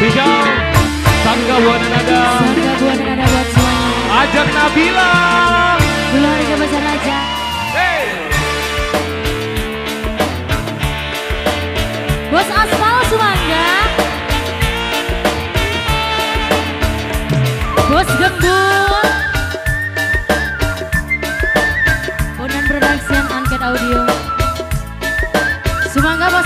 Spesial Sangga Buana Nada. Sangga Buana Nada buat semuanya. Ajak Nabila Keluarga besar aja Hey. Bos Aspal Sumangga Bos Gembul. Bonan Production Angket Audio. Sumangga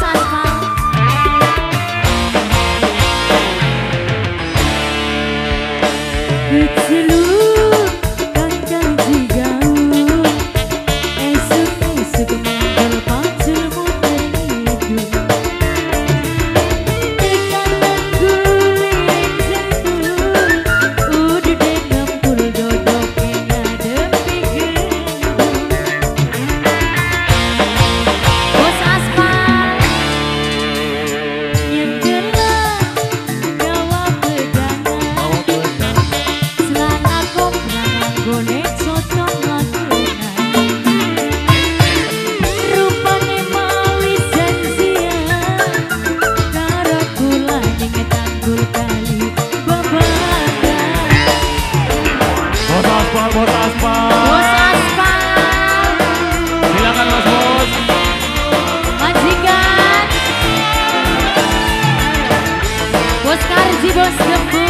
bos gembul